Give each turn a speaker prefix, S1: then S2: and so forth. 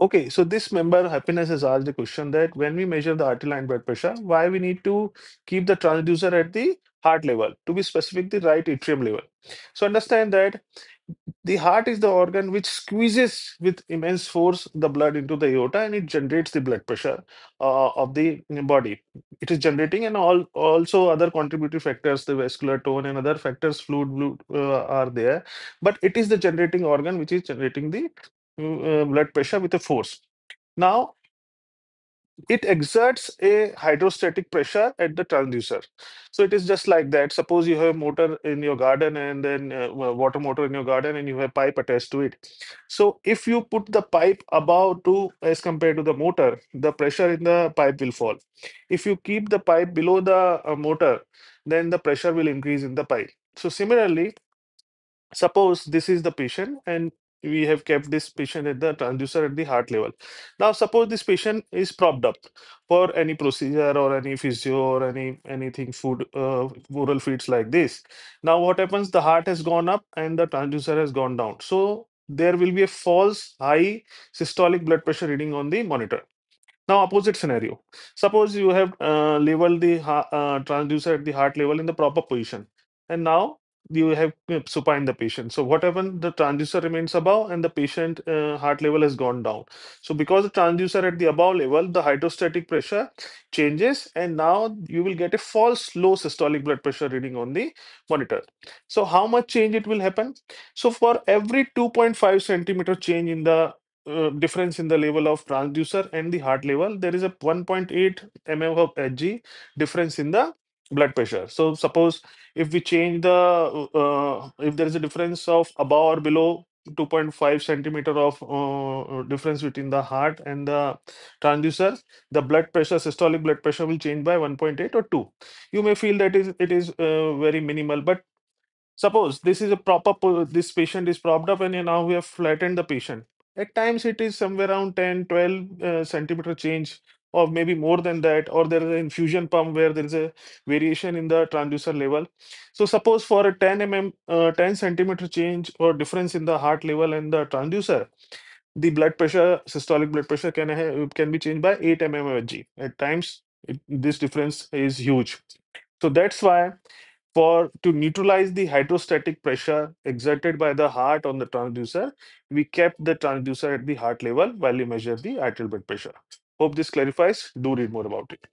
S1: Okay, so this member happiness has asked the question that when we measure the arterial line blood pressure, why we need to keep the transducer at the heart level, to be specific, the right atrium level. So understand that the heart is the organ which squeezes with immense force the blood into the aorta and it generates the blood pressure uh, of the body. It is generating and all also other contributory factors, the vascular tone and other factors, fluid, fluid uh, are there. But it is the generating organ which is generating the uh, blood pressure with a force. Now, it exerts a hydrostatic pressure at the transducer. So it is just like that. Suppose you have motor in your garden and then uh, water motor in your garden and you have pipe attached to it. So if you put the pipe above to as compared to the motor, the pressure in the pipe will fall. If you keep the pipe below the uh, motor, then the pressure will increase in the pipe. So similarly, suppose this is the patient and we have kept this patient at the transducer at the heart level. Now, suppose this patient is propped up for any procedure or any physio or any anything food uh, oral feeds like this. Now, what happens? The heart has gone up and the transducer has gone down. So there will be a false high systolic blood pressure reading on the monitor. Now, opposite scenario. Suppose you have uh, leveled the uh, transducer at the heart level in the proper position, and now you have uh, supine the patient. So what happened? The transducer remains above, and the patient uh, heart level has gone down. So because the transducer at the above level, the hydrostatic pressure changes, and now you will get a false low systolic blood pressure reading on the monitor. So how much change it will happen? So for every 2.5 centimeter change in the uh, difference in the level of transducer and the heart level, there is a 1.8 mm of Hg difference in the blood pressure. So suppose if we change the, uh, if there is a difference of above or below 2.5 centimeter of uh, difference between the heart and the transducer, the blood pressure, systolic blood pressure will change by 1.8 or 2. You may feel that is it is uh, very minimal, but Suppose this is a proper, this patient is propped up and now we have flattened the patient. At times it is somewhere around 10, 12 uh, centimeter change or maybe more than that, or there is an infusion pump where there is a variation in the transducer level. So suppose for a 10 mm, uh, 10 centimeter change or difference in the heart level and the transducer, the blood pressure, systolic blood pressure can, can be changed by 8 mmHg. At times it, this difference is huge. So that's why for to neutralize the hydrostatic pressure exerted by the heart on the transducer, we kept the transducer at the heart level while we measure the arterial blood pressure. Hope this clarifies. Do read more about it.